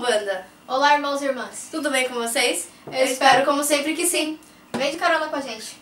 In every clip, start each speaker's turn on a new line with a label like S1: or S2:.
S1: Umbanda.
S2: Olá, irmãos e irmãs.
S1: Tudo bem com vocês?
S2: Eu espero, como sempre, que sim. Vem de carona com a gente.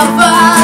S2: lover.